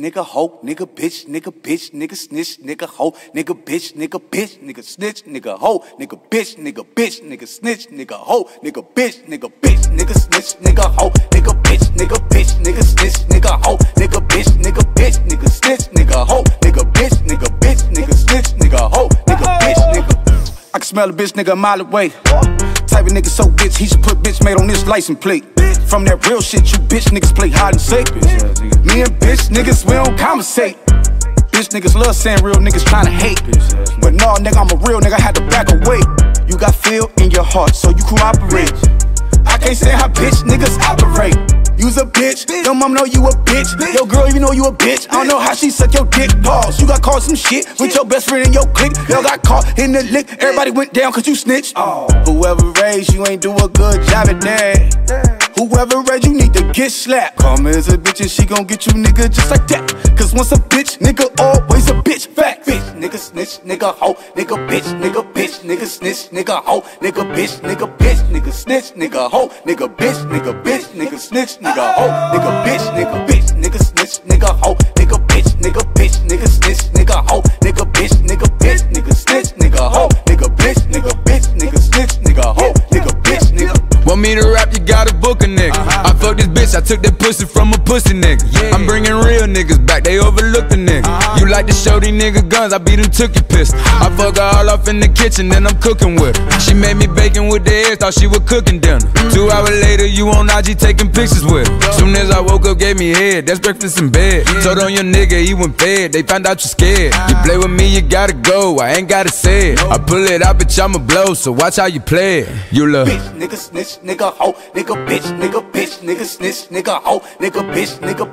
nigga, hoe, nigga, bitch, nigga, bitch, nigga, snitch, nigga, hoe, nigga, bitch, nigga, bitch, nigga, snitch, nigga, hoe, nigga, bitch, nigga, bitch, nigga, snitch, nigga, hoe, nigga, bitch, nigga, bitch, nigga, snitch, nigga, hoe, nigga, bitch, nigga, bitch, nigga, snitch, nigga, hoe, nigga, bitch, nigga, bitch, nigga, snitch, nigga, hoe, nigga, bitch, nigga, bitch, nigga, snitch, nigga, hoe, nigga, bitch, nigga. I can smell a bitch nigga a mile away. Type of nigga so bitch, he should put bitch made on this license plate. From that real shit, you bitch niggas play hide and seek. Me and bitch niggas, we don't conversate. Bitch niggas love saying real niggas tryna hate. But no, nigga, I'm a real nigga, had to back away. You got feel in your heart, so you cooperate. I can't say how bitch niggas operate. You's a bitch, your mom know you a bitch. Your girl, you know you a bitch. I don't know how she suck your dick. Pause. You got caught some shit with your best friend in your clique. Y'all got caught in the lick. Everybody went down cause you snitched. Whoever raised you ain't do a good job at that. Whoever raised you need to get slapped. Come as a bitch and she gon' get you nigga just like that. Cause once a bitch, nigga, always a bitch. Fact. Bitch, nigga, snitch, nigga, hoe, nigga, bitch, nigga, bitch, nigga, snitch, nigga, hoe, nigga, bitch, nigga, bitch, nigga, snitch, nigga, hoe, nigga, bitch, nigga, bitch, nigga, snitch, nigga, hoe, nigga, bitch, nigga, bitch, gotta book a nigga. Fuck this bitch, I took that pussy from a pussy nigga. I'm bringing real niggas back, they overlook the uh-huh. nigga. You like to show these nigga guns, I beat them took your pistol. Uh-huh. I fuck her all off in the kitchen, then I'm cooking with her. She made me bacon with the eggs, thought she was cooking dinner. Mm-hmm. Two hours later, you on IG taking pictures with her. Soon as I woke up, gave me head, that's breakfast in bed. Told on your nigga, he went fed, they found out you scared. You uh-huh. play with me, you gotta go, I ain't gotta say it. I pull it out, bitch, I'ma blow, so watch how you play it. You love. bitch, nigga, snitch, nigga, hoe, nigga, bitch, nigga, bitch, nigga, nigga, hoe, nigga, bitch, nigga.